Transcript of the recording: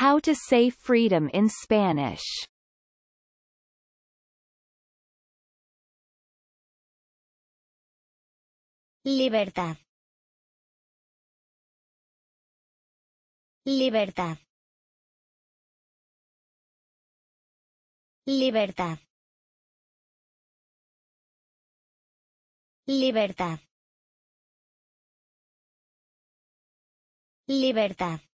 How to say freedom in Spanish. Libertad. Libertad. Libertad. Libertad. Libertad.